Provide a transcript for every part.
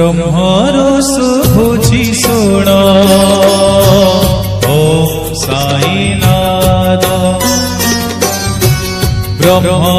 ब्रह्मर सुभुझी शुण ओम साई नाद ब्रह्म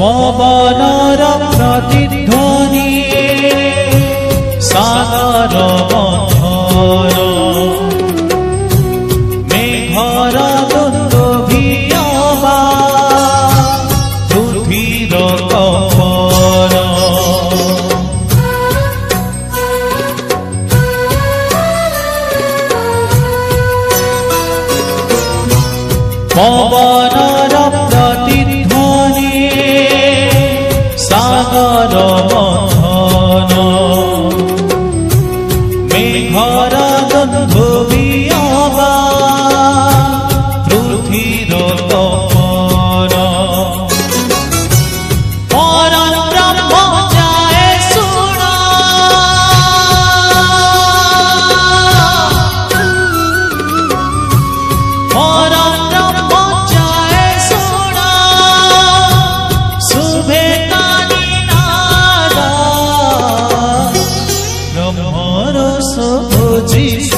পবনর প্রতিধ্বনি সাগর বন্ধর মেঘর দুর্ভিয়বা দুর্ভির কপর পবন डो मननो मेघरान्धो वियावा पृथ्वी दोतोपन और अब पहुचाए 自己。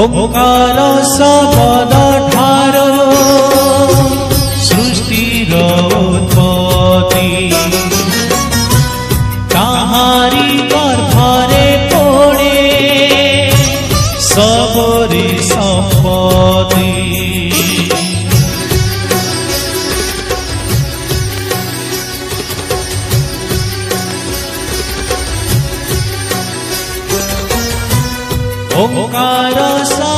ओंकारो सबद धारो सृष्टि रोत्पत्ति काहारी पर हारे सबरे सबरी 红盖头下。